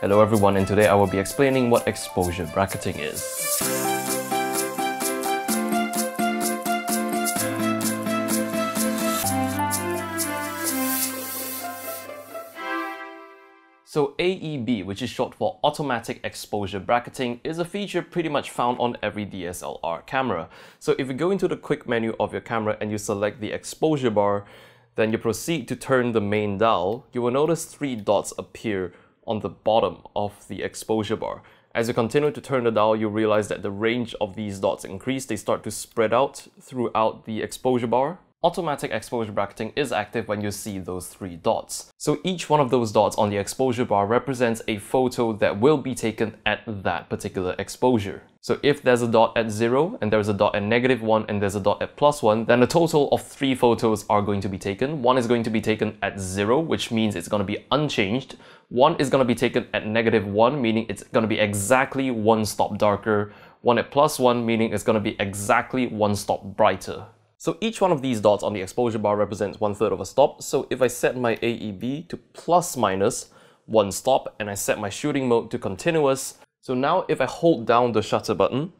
Hello everyone and today I will be explaining what exposure bracketing is. So AEB, which is short for Automatic Exposure Bracketing, is a feature pretty much found on every DSLR camera. So if you go into the quick menu of your camera and you select the exposure bar, then you proceed to turn the main dial, you will notice three dots appear on the bottom of the exposure bar. As you continue to turn the dial, you realize that the range of these dots increase. They start to spread out throughout the exposure bar Automatic exposure bracketing is active when you see those three dots. So each one of those dots on the exposure bar represents a photo that will be taken at that particular exposure. So if there's a dot at 0, and there's a dot at negative 1, and there's a dot at plus 1, then a total of 3 photos are going to be taken. One is going to be taken at 0, which means it's going to be unchanged. One is going to be taken at negative 1, meaning it's going to be exactly one stop darker. One at plus 1, meaning it's going to be exactly one stop brighter. So each one of these dots on the exposure bar represents one third of a stop. So if I set my AEB to plus minus one stop and I set my shooting mode to continuous, so now if I hold down the shutter button,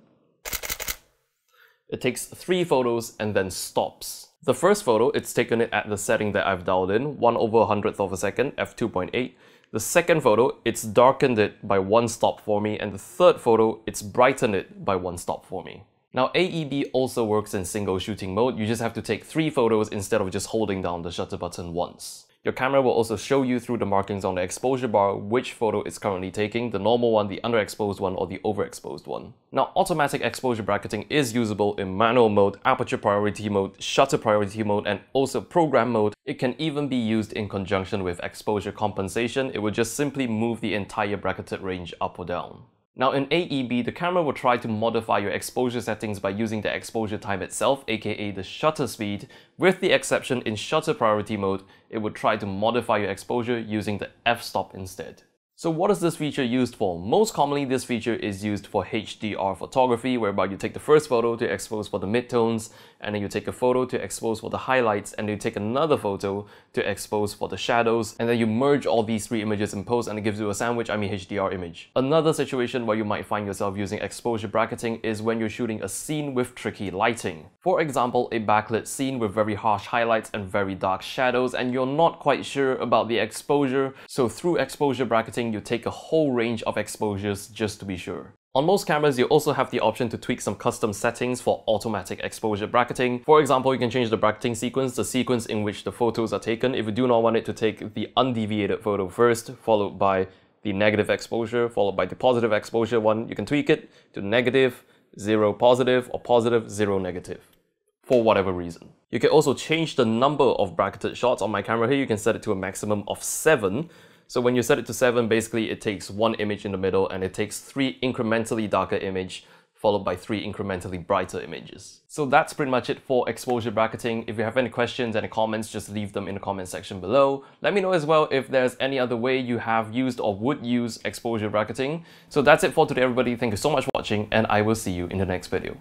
it takes three photos and then stops. The first photo, it's taken it at the setting that I've dialed in, 1 over a hundredth of a second, f2.8. The second photo, it's darkened it by one stop for me, and the third photo, it's brightened it by one stop for me. Now AEB also works in single shooting mode, you just have to take three photos instead of just holding down the shutter button once. Your camera will also show you through the markings on the exposure bar which photo it's currently taking, the normal one, the underexposed one, or the overexposed one. Now automatic exposure bracketing is usable in manual mode, aperture priority mode, shutter priority mode, and also program mode. It can even be used in conjunction with exposure compensation, it will just simply move the entire bracketed range up or down. Now in AEB, the camera will try to modify your exposure settings by using the exposure time itself, aka the shutter speed, with the exception in shutter priority mode, it would try to modify your exposure using the f-stop instead. So what is this feature used for? Most commonly, this feature is used for HDR photography, whereby you take the first photo to expose for the midtones, and then you take a photo to expose for the highlights, and then you take another photo to expose for the shadows, and then you merge all these three images in post, and it gives you a sandwich, I mean HDR image. Another situation where you might find yourself using exposure bracketing is when you're shooting a scene with tricky lighting. For example, a backlit scene with very harsh highlights and very dark shadows, and you're not quite sure about the exposure, so through exposure bracketing, you take a whole range of exposures just to be sure. On most cameras, you also have the option to tweak some custom settings for automatic exposure bracketing. For example, you can change the bracketing sequence, the sequence in which the photos are taken. If you do not want it to take the undeviated photo first, followed by the negative exposure, followed by the positive exposure one, you can tweak it to negative, zero positive, or positive, zero negative, for whatever reason. You can also change the number of bracketed shots on my camera here. You can set it to a maximum of seven, so when you set it to 7, basically it takes one image in the middle and it takes three incrementally darker image followed by three incrementally brighter images. So that's pretty much it for exposure bracketing. If you have any questions, any comments, just leave them in the comment section below. Let me know as well if there's any other way you have used or would use exposure bracketing. So that's it for today everybody. Thank you so much for watching and I will see you in the next video.